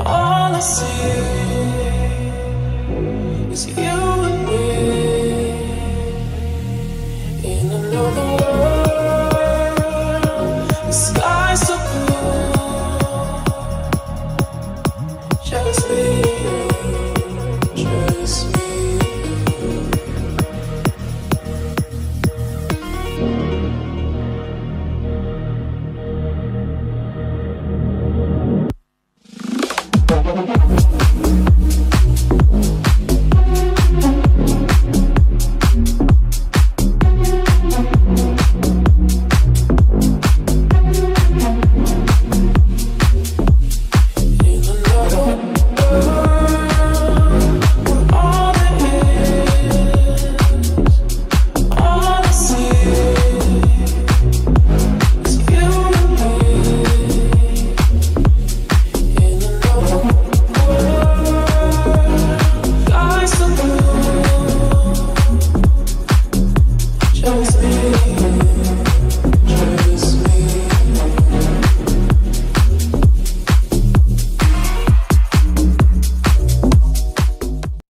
all I see